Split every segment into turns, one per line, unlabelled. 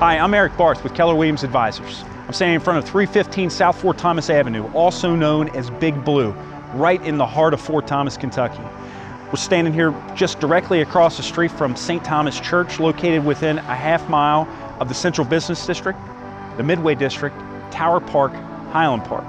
Hi, I'm Eric Barth with Keller Williams Advisors. I'm standing in front of 315 South Fort Thomas Avenue, also known as Big Blue, right in the heart of Fort Thomas, Kentucky. We're standing here just directly across the street from St. Thomas Church, located within a half mile of the Central Business District, the Midway District, Tower Park, Highland Park.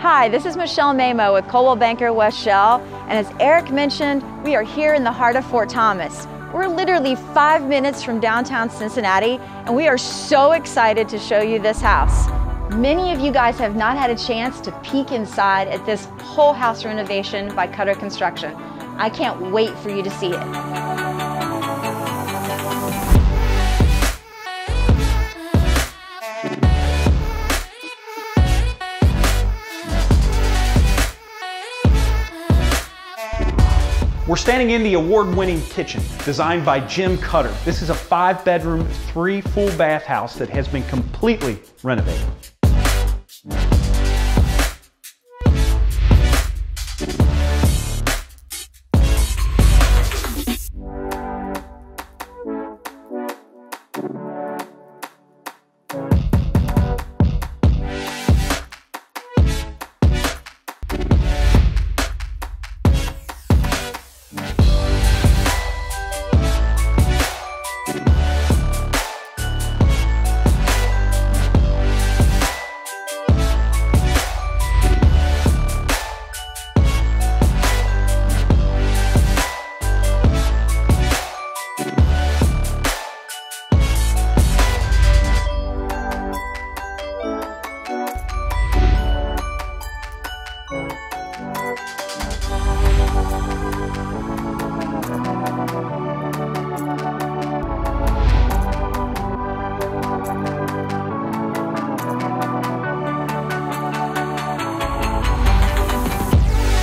Hi, this is Michele Mamo with Coldwell Banker West Shell, and as Eric mentioned, we are here in the heart of Fort Thomas. We're literally five minutes from downtown Cincinnati, and we are so excited to show you this house. Many of you guys have not had a chance to peek inside at this whole house renovation by Cutter Construction. I can't wait for you to see it.
We're standing in the award-winning kitchen designed by Jim Cutter. This is a five bedroom, three full bath house that has been completely renovated.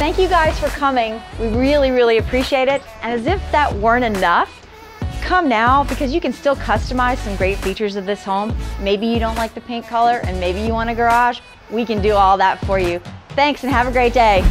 Thank you guys for coming. We really, really appreciate it. And as if that weren't enough, come now because you can still customize some great features of this home. Maybe you don't like the paint color and maybe you want a garage. We can do all that for you. Thanks and have a great day.